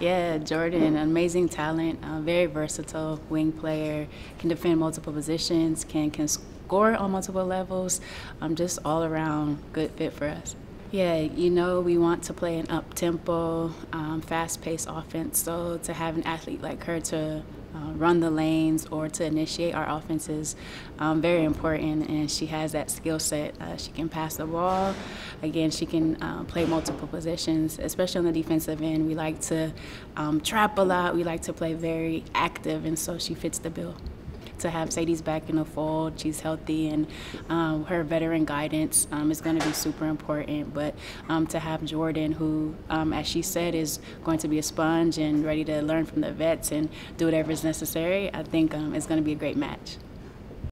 Yeah, Jordan, amazing talent, uh, very versatile wing player, can defend multiple positions, can can score on multiple levels. Um, just all around good fit for us. Yeah, you know, we want to play an up tempo, um, fast paced offense. So to have an athlete like her to uh, run the lanes or to initiate our offenses um, very important. And she has that skill set. Uh, she can pass the ball. Again, she can uh, play multiple positions, especially on the defensive end. We like to um, trap a lot, we like to play very active, and so she fits the bill to have Sadie's back in the fold. She's healthy, and um, her veteran guidance um, is going to be super important. But um, to have Jordan, who, um, as she said, is going to be a sponge and ready to learn from the vets and do whatever is necessary, I think um, it's going to be a great match.